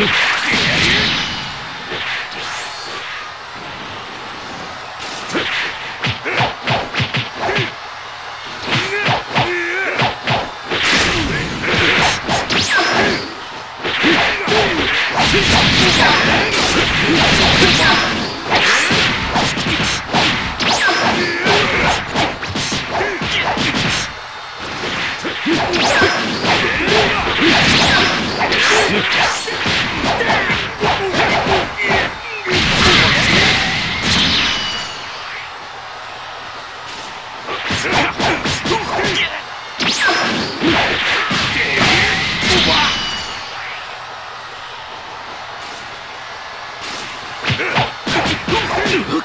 にやる Yeah!